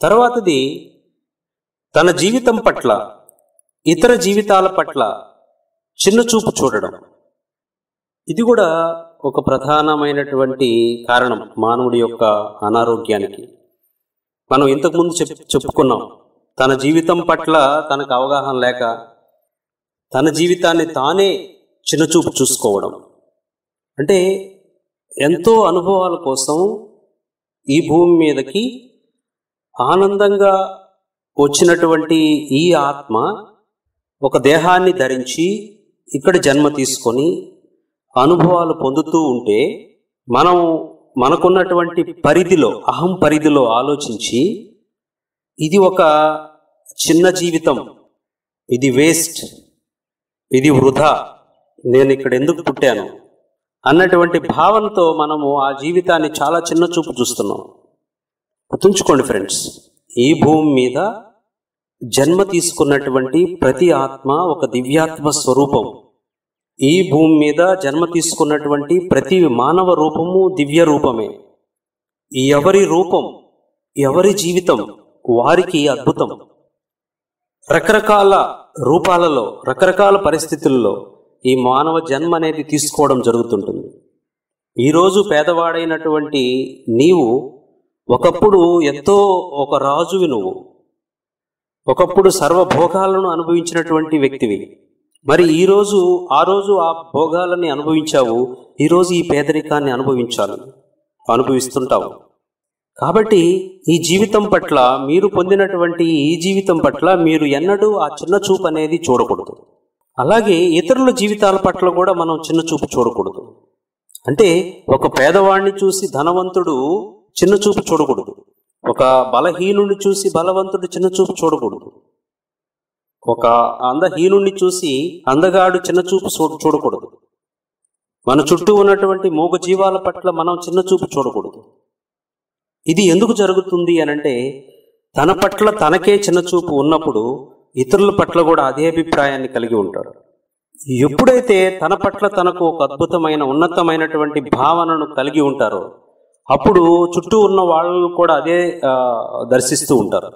తర్వాతది తన జీవితం పట్ల ఇతర జీవితాల పట్ల చిన్న చూపు చూడడం. ఇది కూడా ఒక ప్రధానమైనటువంటి కారణం మానవుడి యొక్క అనారోగ్యానికి. మనం ఇంతకుముందు చెప్ చెప్పుకున్నాం తన జీవితం పట్ల తనకు అవగాహన లేక తన జీవితాన్ని తానే చిన్నచూపు చూసుకోవడం. అంటే ఎంతో అనుభవాల కోసం ఈ భూమి మీదకి ఆనందంగా వచ్చినటువంటి ఈ ఆత్మ ఒక దేహాన్ని ధరించి ఇక్కడ జన్మ తీసుకొని అనుభవాలు పొందుతూ ఉంటే మనం మనకున్నటువంటి పరిధిలో అహం పరిధిలో ఆలోచించి ఇది ఒక చిన్న జీవితం. ఇది వేస్ట్. ఇది వృధా. నేను ఇక్కడ ఎందుకు పుట్టాను? అన్నటువంటి భావనతో మనము ఆ జీవితాన్ని చాలా చిన్న చూపు చూస్తున్నాం. గుర్తుంచుకోండి ఫ్రెండ్స్ ఈ భూమి మీద జన్మ తీసుకున్నటువంటి ప్రతి ఆత్మ ఒక దివ్యాత్మ స్వరూపం. ఈ భూమి మీద జన్మ తీసుకున్నటువంటి ప్రతి మానవ రూపము దివ్య రూపమే. ఎవరి రూపం ఎవరి జీవితం వారికి అద్భుతం. రకరకాల రూపాలలో రకరకాల పరిస్థితుల్లో ఈ మానవ జన్మ అనేది తీసుకోవడం జరుగుతుంటుంది. ఈరోజు పేదవాడైనటువంటి నీవు ఒకప్పుడు ఎంతో ఒక రాజువి నువ్వు. ఒకప్పుడు సర్వభోగాలను అనుభవించినటువంటి వ్యక్తివి. మరి ఈ రోజు ఆ రోజు ఆ భోగాలని అనుభవించావు ఈరోజు ఈ పేదరికాన్ని అనుభవించాలి అనుభవిస్తుంటావు. కాబట్టి ఈ జీవితం పట్ల మీరు పొందినటువంటి ఈ జీవితం పట్ల మీరు ఎన్నడూ ఆ చిన్న చూపు అనేది చూడకూడదు. అలాగే ఇతరుల జీవితాల పట్ల కూడా మనం చిన్న చూపు చూడకూడదు. అంటే ఒక పేదవాడిని చూసి ధనవంతుడు చిన్న చూపు చూడకూడదు. ఒక బలహీనుని చూసి బలవంతుడు చిన్న చూపు చూడకూడదు. ఒక అందహీనుణ్ణి చూసి అందగాడు చిన్న చూపు చూ- చూడకూడదు. మన చుట్టూ ఉన్నటువంటి మూగ జీవాల పట్ల మనం చిన్న చూపు చూడకూడదు. ఇది ఎందుకు జరుగుతుంది అనంటే తన పట్ల తనకే చిన్న చూపు ఉన్నప్పుడు ఇతరుల పట్ల కూడా అదే అభిప్రాయాన్ని కలిగి ఉంటాడు. ఎప్పుడైతే తన పట్ల తనకు ఒక అద్భుతమైన ఉన్నతమైనటువంటి భావనను కలిగి ఉంటారో అప్పుడు చుట్టూ ఉన్న వాళ్ళు కూడా అదే దర్శిస్తూ ఉంటారు.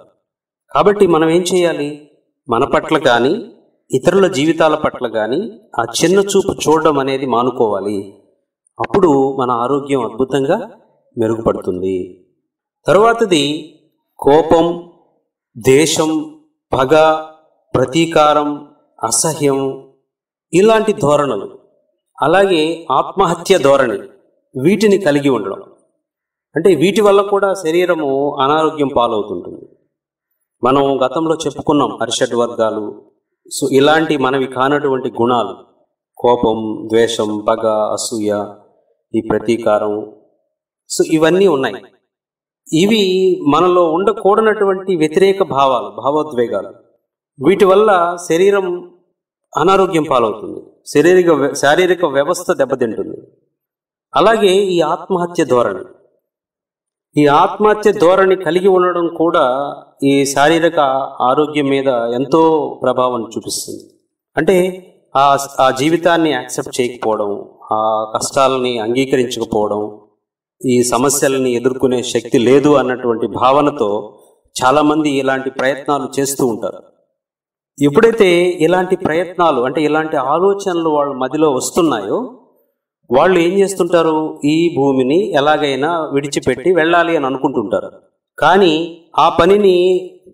కాబట్టి మనం ఏం చేయాలి? మన పట్ల కానీ ఇతరుల జీవితాల పట్ల కానీ ఆ చిన్న చూపు చూడడం అనేది మానుకోవాలి. అప్పుడు మన ఆరోగ్యం అద్భుతంగా మెరుగుపడుతుంది. తరువాతది కోపం దేశం పగ ప్రతీకారం అసహ్యం ఇలాంటి ధోరణులు. అలాగే ఆత్మహత్య ధోరణి వీటిని కలిగి ఉండడం. అంటే వీటి వల్ల కూడా శరీరము అనారోగ్యం పాలవుతుంటుంది. మనం గతంలో చెప్పుకున్నాం అరిషడ్ వర్గాలు. సో ఇలాంటి మనవి కానటువంటి గుణాలు కోపం ద్వేషం పగ అసూయ ఈ ప్రతీకారం సో ఇవన్నీ ఉన్నాయి. ఇవి మనలో ఉండకూడనటువంటి వ్యతిరేక భావాలు భావోద్వేగాలు. వీటి వల్ల శరీరం అనారోగ్యం పాలవుతుంది. శారీరక శారీరక వ్యవస్థ దెబ్బతింటుంది. అలాగే ఈ ఆత్మహత్య ధోరణి. ఈ ఆత్మహత్య ధోరణి కలిగి ఉండడం కూడా ఈ శారీరక ఆరోగ్యం మీద ఎంతో ప్రభావం చూపిస్తుంది. అంటే ఆ ఆ జీవితాన్ని యాక్సెప్ట్ చేయకపోవడం ఆ కష్టాలని అంగీకరించకపోవడం ఈ సమస్యలని ఎదుర్కొనే శక్తి లేదు అన్నటువంటి భావనతో చాలామంది ఇలాంటి ప్రయత్నాలు చేస్తూ ఉంటారు. ఎప్పుడైతే ఇలాంటి ప్రయత్నాలు అంటే ఇలాంటి ఆలోచనలు వాళ్ళ మదిలో వస్తున్నాయో వాళ్ళు ఏం చేస్తుంటారు? ఈ భూమిని ఎలాగైనా విడిచిపెట్టి వెళ్ళాలి అని అనుకుంటుంటారు. కానీ ఆ పనిని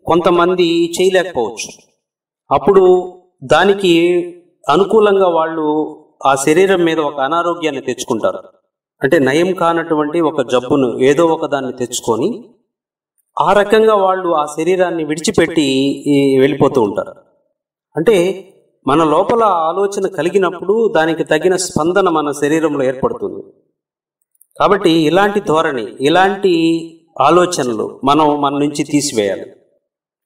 కొంతమంది చేయలేకపోవచ్చు. అప్పుడు దానికి అనుకూలంగా వాళ్ళు ఆ శరీరం మీద ఒక అనారోగ్యాన్ని తెచ్చుకుంటారు. అంటే నయం కానటువంటి ఒక జబ్బును ఏదో ఒక దాన్ని తెచ్చుకొని ఆ రకంగా వాళ్ళు ఆ శరీరాన్ని విడిచిపెట్టి వెళ్ళిపోతూ ఉంటారు. అంటే మన లోపల ఆలోచన కలిగినప్పుడు దానికి తగిన స్పందన మన శరీరంలో ఏర్పడుతుంది. కాబట్టి ఇలాంటి ధోరణి ఇలాంటి ఆలోచనలు మనం మన నుంచి తీసివేయాలి.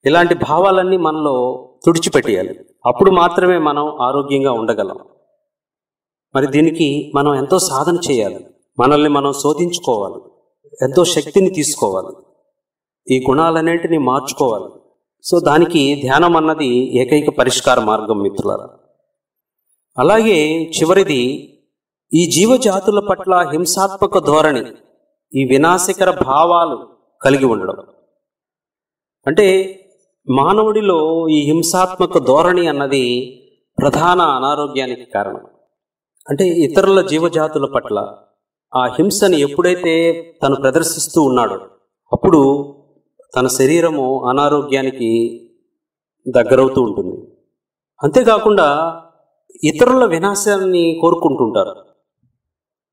ఇలాంటి భావాలన్నీ మనలో తుడిచిపెట్టేయాలి. అప్పుడు మాత్రమే మనం ఆరోగ్యంగా ఉండగలం. మరి దీనికి మనం ఎంతో సాధన చేయాలి. మనల్ని మనం శోధించుకోవాలి. ఎంతో శక్తిని తీసుకోవాలి. ఈ గుణాలన్నింటినీ మార్చుకోవాలి. సో దానికి ధ్యానం అన్నది ఏకైక పరిష్కార మార్గం మిత్రులరా. అలాగే చివరిది ఈ జీవజాతుల పట్ల హింసాత్మక ధోరణి ఈ వినాశకర భావాలు కలిగి ఉండడం. అంటే మానవుడిలో ఈ హింసాత్మక ధోరణి అన్నది ప్రధాన అనారోగ్యానికి కారణం. అంటే ఇతరుల జీవజాతుల పట్ల ఆ హింసని ఎప్పుడైతే తను ప్రదర్శిస్తూ ఉన్నాడో అప్పుడు తన శరీరము అనారోగ్యానికి దగ్గరవుతూ ఉంటుంది. అంతేకాకుండా ఇతరుల వినాశాన్ని కోరుకుంటుంటారు.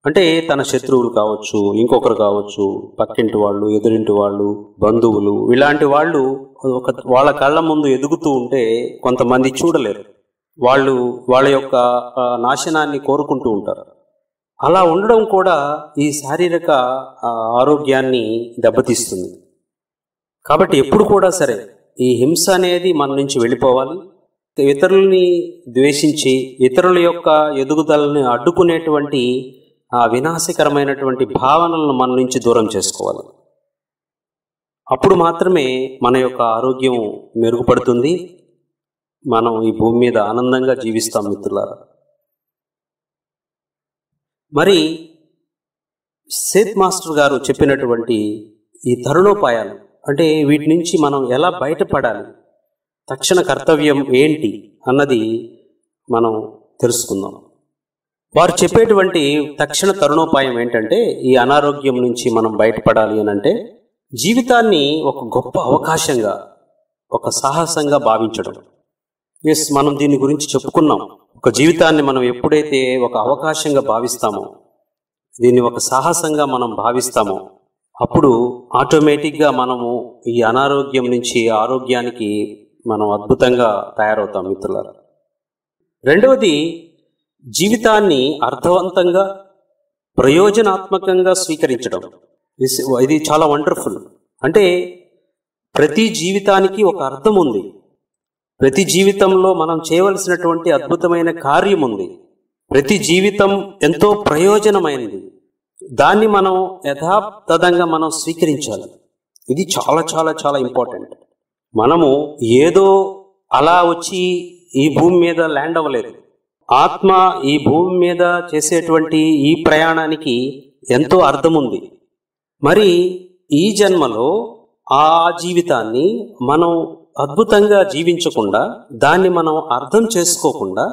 అంటే తన శత్రువులు కావచ్చు ఇంకొకరు కావచ్చు పక్కింటి వాళ్ళు ఎదురింటి వాళ్ళు బంధువులు ఇలాంటి వాళ్ళు ఒక వాళ్ళ కళ్ళ ముందు ఎదుగుతూ ఉంటే కొంతమంది చూడలేరు. వాళ్ళు వాళ్ళ యొక్క నాశనాన్ని కోరుకుంటూ ఉంటారు. అలా ఉండడం కూడా ఈ శారీరక ఆరోగ్యాన్ని దెబ్బతీస్తుంది. కాబట్టి ఎప్పుడు కూడా సరే ఈ హింస అనేది మన నుంచి వెళ్ళిపోవాలి. ఇతరులని ద్వేషించి ఇతరుల యొక్క ఎదుగుదలని అడ్డుకునేటువంటి ఆ వినాశకరమైనటువంటి భావనలను మన నుంచి దూరం చేసుకోవాలి. అప్పుడు మాత్రమే మన యొక్క ఆరోగ్యం మెరుగుపడుతుంది. మనం ఈ భూమి మీద ఆనందంగా జీవిస్తాం మిత్రులారా. మరి సేత్ మాస్టర్ గారు చెప్పినటువంటి ఈ తరుణోపాయాలు అంటే వీటి నుంచి మనం ఎలా బయటపడాలి? తక్షణ కర్తవ్యం ఏంటి? అన్నది మనం తెలుసుకుందాం. వారు చెప్పేటువంటి తక్షణ తరుణోపాయం ఏంటంటే ఈ అనారోగ్యం నుంచి మనం బయటపడాలి అని అంటే జీవితాన్ని ఒక గొప్ప అవకాశంగా ఒక సాహసంగా భావించడం. ఎస్ మనం దీని గురించి చెప్పుకున్నాం. ఒక జీవితాన్ని మనం ఎప్పుడైతే ఒక అవకాశంగా భావిస్తామో దీన్ని ఒక సాహసంగా మనం భావిస్తామో అప్పుడు ఆటోమేటిక్గా మనము ఈ అనారోగ్యం నుంచి ఆరోగ్యానికి మనం అద్భుతంగా తయారవుతాం మిత్రులారా. రెండవది జీవితాన్ని అర్థవంతంగా ప్రయోజనాత్మకంగా స్వీకరించడం. ఇది చాలా వండర్ఫుల్ అంటే ప్రతి జీవితానికి ఒక అర్థం ఉంది. ప్రతి జీవితంలో మనం చేయవలసినటువంటి అద్భుతమైన కార్యం ఉంది. ప్రతి జీవితం ఎంతో ప్రయోజనమైనది. దాన్ని మనం యథాతథంగా మనం స్వీకరించాలి. ఇది చాలా చాలా చాలా ఇంపార్టెంట్. మనము ఏదో అలా వచ్చి ఈ భూమి మీద ల్యాండ్ అవ్వలేదు. ఆత్మ ఈ భూమి మీద చేసేటువంటి ఈ ప్రయాణానికి ఎంతో అర్థం ఉంది మరి ఈ జన్మలో ఆ జీవితాన్ని మనం అద్భుతంగా జీవించకుండా దాన్ని మనం అర్థం చేసుకోకుండా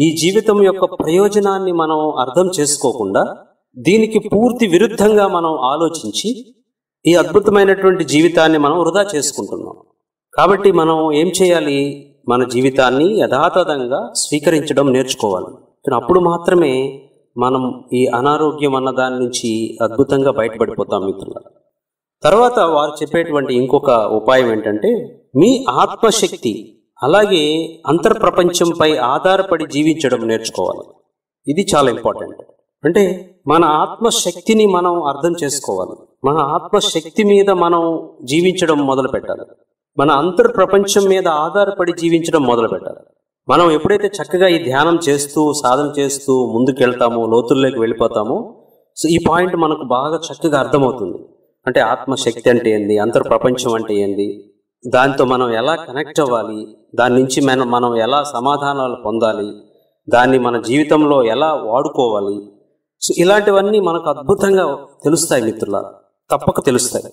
ఈ జీవితం యొక్క ప్రయోజనాన్ని మనం అర్థం చేసుకోకుండా దీనికి పూర్తి విరుద్ధంగా మనం ఆలోచించి ఈ అద్భుతమైనటువంటి జీవితాన్ని మనం వృధా చేసుకుంటున్నాం. కాబట్టి మనం ఏం చేయాలి? మన జీవితాన్ని యథాతథంగా స్వీకరించడం నేర్చుకోవాలి. కానీ అప్పుడు మాత్రమే మనం ఈ అనారోగ్యం అన్న దాని నుంచి అద్భుతంగా బయటపడిపోతాం మిత్రులారా. తర్వాత వారు చెప్పేటువంటి ఇంకొక ఉపాయం ఏంటంటే మీ ఆత్మశక్తి అలాగే అంతర్ప్రపంచంపై ఆధారపడి జీవించడం నేర్చుకోవాలి. ఇది చాలా ఇంపార్టెంట్. అంటే మన ఆత్మశక్తిని మనం అర్థం చేసుకోవాలి. మన ఆత్మశక్తి మీద మనం జీవించడం మొదలు పెట్టాలి మన అంతర్ ప్రపంచం మీద ఆధారపడి జీవించడం మొదలు పెట్టాలి మనం ఎప్పుడైతే చక్కగా ఈ ధ్యానం చేస్తూ సాధన చేస్తూ ముందుకెళ్తామో లోతుల్లోకి వెళ్ళిపోతామో సో ఈ పాయింట్ మనకు బాగా చక్కగా అర్థమవుతుంది. అంటే ఆత్మశక్తి అంటే ఏంది? అంతర్ ప్రపంచం అంటే ఏంది? దాంతో మనం ఎలా కనెక్ట్ అవ్వాలి? దాని నుంచి మనం మనం ఎలా సమాధానాలు పొందాలి? దాన్ని మన జీవితంలో ఎలా వాడుకోవాలి? సో ఇలాంటివన్నీ మనకు అద్భుతంగా తెలుస్తాయి మిత్రుల తప్పక తెలుస్తాయి.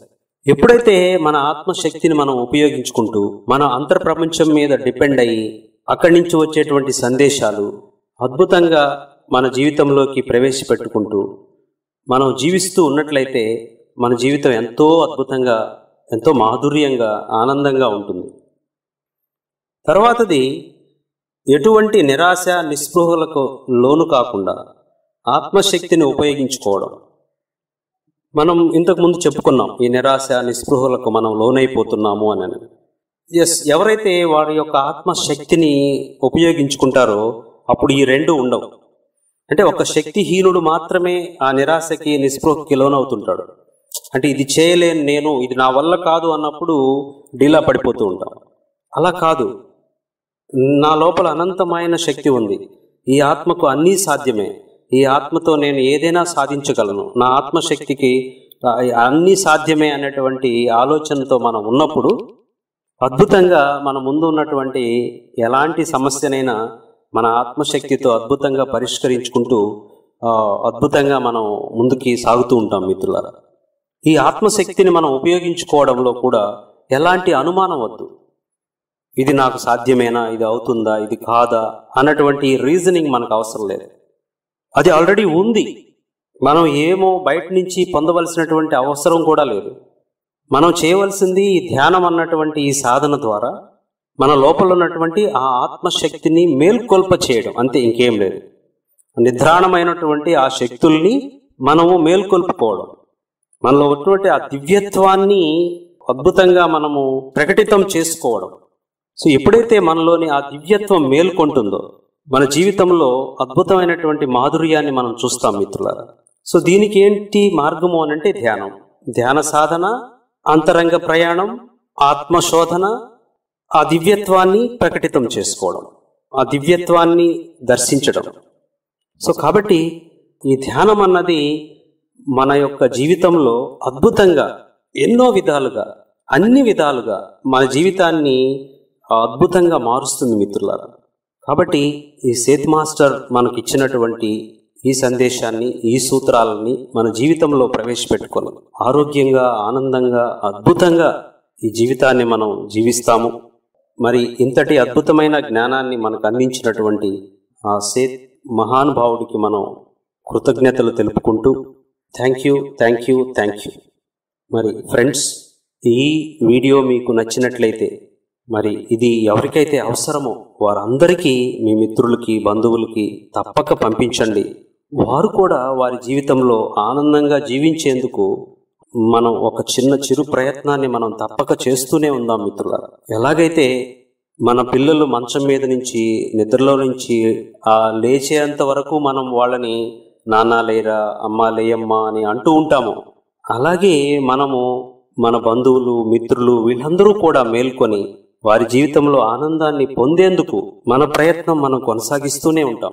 ఎప్పుడైతే మన ఆత్మశక్తిని మనం ఉపయోగించుకుంటూ మన అంతర్ ప్రపంచం మీద డిపెండ్ అయ్యి అక్కడి నుంచి వచ్చేటువంటి సందేశాలు అద్భుతంగా మన జీవితంలోకి ప్రవేశపెట్టుకుంటూ మనం జీవిస్తూ ఉన్నట్లయితే మన జీవితం ఎంతో అద్భుతంగా ఎంతో మాధుర్యంగా ఆనందంగా ఉంటుంది. తర్వాతది ఎటువంటి నిరాశ నిస్పృహలకు లోను కాకుండా ఆత్మశక్తిని ఉపయోగించుకోవడం. మనం ఇంతకుముందు చెప్పుకున్నాం ఈ నిరాశ నిస్పృహలకు మనం లోనైపోతున్నాము అని. ఎస్ ఎవరైతే వారి యొక్క ఆత్మశక్తిని ఉపయోగించుకుంటారో అప్పుడు ఈ రెండు ఉండవు. అంటే ఒక శక్తిహీనుడు మాత్రమే ఆ నిరాశకి నిస్పృహకి లోనవుతుంటాడు. అంటే ఇది చేయలేను నేను ఇది నా వల్ల కాదు అన్నప్పుడు డీలా పడిపోతూ ఉంటాం. అలా కాదు. నా లోపల అనంతమైన శక్తి ఉంది. ఈ ఆత్మకు అన్నీ సాధ్యమే. ఈ ఆత్మతో నేను ఏదైనా సాధించగలను. నా ఆత్మశక్తికి అన్నీ సాధ్యమే అనేటువంటి ఆలోచనతో మనం ఉన్నప్పుడు అద్భుతంగా మన ముందు ఉన్నటువంటి ఎలాంటి సమస్యనైనా మన ఆత్మశక్తితో అద్భుతంగా పరిష్కరించుకుంటూ అద్భుతంగా మనం ముందుకి సాగుతూ ఉంటాం మిత్రులారా. ఈ ఆత్మశక్తిని మనం ఉపయోగించుకోవడంలో కూడా ఎలాంటి అనుమానం వద్దు. ఇది నాకు సాధ్యమేనా? ఇది అవుతుందా? ఇది కాదా? అన్నటువంటి రీజనింగ్ మనకు అవసరం లేదు. అది ఆల్రెడీ ఉంది. మనం ఏమో బయట నుంచి పొందవలసినటువంటి అవసరం కూడా లేదు. మనం చేయవలసింది ఈ ధ్యానం అన్నటువంటి ఈ సాధన ద్వారా మన లోపల ఉన్నటువంటి ఆ ఆత్మశక్తిని మేల్కొల్ప చేయడం. అంతే ఇంకేం లేదు. నిద్రాణమైనటువంటి ఆ శక్తుల్ని మనము మేల్కొల్పుకోవడం మనలో ఉన్నటువంటి ఆ దివ్యత్వాన్ని అద్భుతంగా మనము ప్రకటితం చేసుకోవడం. సో ఎప్పుడైతే మనలోని ఆ దివ్యత్వం మేల్కొంటుందో మన జీవితంలో అద్భుతమైనటువంటి మాధుర్యాన్ని మనం చూస్తాం మిత్రులారా. సో దీనికి ఏంటి మార్గము అని అంటే ధ్యానం. ధ్యాన సాధన అంతరంగ ప్రయాణం ఆత్మశోధన ఆ దివ్యత్వాన్ని ప్రకటితం చేసుకోవడం ఆ దివ్యత్వాన్ని దర్శించడం. సో కాబట్టి ఈ ధ్యానం అన్నది మన యొక్క జీవితంలో అద్భుతంగా ఎన్నో విధాలుగా అన్ని విధాలుగా మన జీవితాన్ని అద్భుతంగా మారుస్తుంది మిత్రులారా. కాబట్టి ఈ సేత్ మాస్టర్ మనకి ఇచ్చినటువంటి ఈ సందేశాన్ని ఈ సూత్రాలని మన జీవితంలో ప్రవేశపెట్టుకోవాలి ఆరోగ్యంగా ఆనందంగా అద్భుతంగా ఈ జీవితాన్ని మనం జీవిస్తాము. మరి ఇంతటి అద్భుతమైన జ్ఞానాన్ని మనకు అందించినటువంటి ఆ సేత్ మహానుభావుడికి మనం కృతజ్ఞతలు తెలుపుకుంటూ thank you thank you thank you. మరి ఫ్రెండ్స్ ఈ వీడియో మీకు నచ్చినట్లయితే మరి ఇది ఎవరికైతే అవసరమో వారందరికీ మీ మిత్రులకి బంధువులకి తప్పక పంపించండి. వారు కూడా వారి జీవితంలో ఆనందంగా జీవించేందుకు మనం ఒక చిన్న చిరు ప్రయత్నాన్ని మనం తప్పక చేస్తూనే ఉందాం మిత్రుల ఎలాగైతే మన పిల్లలు మంచం మీద నుంచి నిద్రలో నుంచి ఆ లేచేంత వరకు మనం వాళ్ళని నాన్న లేరా అమ్మ లేయమ్మ అని అంటూ ఉంటాము అలాగే మనము మన బంధువులు మిత్రులు వీళ్ళందరూ కూడా మేల్కొని వారి జీవితంలో ఆనందాన్ని పొందేందుకు మన ప్రయత్నం మనం కొనసాగిస్తూనే ఉంటాం.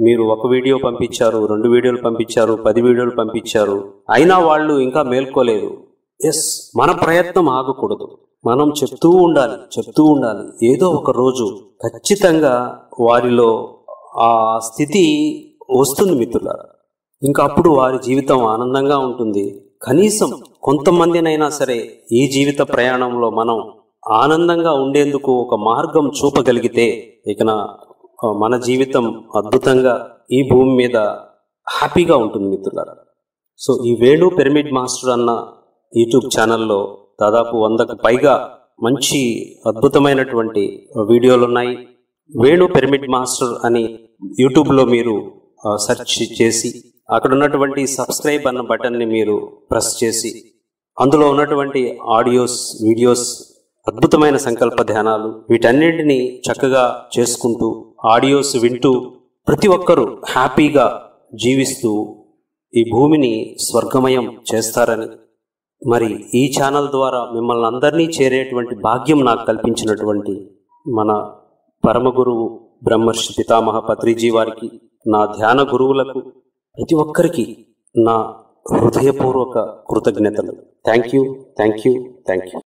మీరు ఒక వీడియో పంపించారు రెండు వీడియోలు పంపించారు పది వీడియోలు పంపించారు అయినా వాళ్ళు ఇంకా మేల్కోలేదు. ఎస్ మన ప్రయత్నం ఆగకూడదు. మనం చెప్తూ ఉండాలి చెప్తూ ఉండాలి. ఏదో ఒక రోజు ఖచ్చితంగా వారిలో ఆ స్థితి వస్తుంది మిత్రులారా. ఇంకా అప్పుడు వారి జీవితం ఆనందంగా ఉంటుంది. కనీసం కొంతమందినైనా సరే ఈ జీవిత ప్రయాణంలో మనం ఆనందంగా ఉండేందుకు ఒక మార్గం చూపగలిగితే ఇక మన జీవితం అద్భుతంగా ఈ భూమి మీద హ్యాపీగా ఉంటుంది మిత్రులారా. సో ఈ వేణు పిరమిడ్ మాస్టర్ అన్న యూట్యూబ్ ఛానల్లో దాదాపు వందకు పైగా మంచి అద్భుతమైనటువంటి వీడియోలు ఉన్నాయి. వేణు పిరమిడ్ మాస్టర్ అని యూట్యూబ్లో మీరు సెర్చ్ చేసి అక్కడ ఉన్నటువంటి సబ్స్క్రైబ్ అన్న బటన్ని మీరు ప్రెస్ చేసి అందులో ఉన్నటువంటి ఆడియోస్ వీడియోస్ అద్భుతమైన సంకల్ప ధ్యానాలు. వీటన్నింటినీ చక్కగా చేసుకుంటూ ఆడియోస్ వింటూ ప్రతి ఒక్కరూ హ్యాపీగా జీవిస్తూ ఈ భూమిని స్వర్గమయం చేస్తారని. మరి ఈ ఛానల్ ద్వారా మిమ్మల్ని అందరినీ చేరేటువంటి భాగ్యం నాకు కల్పించినటువంటి మన పరమగురువు బ్రహ్మర్షి పితామహ పత్రిజీ వారికి నా ధ్యాన గురువులకు ప్రతి ఒక్కరికి నా హృదయపూర్వక కృతజ్ఞతలు. Thank you thank you thank you.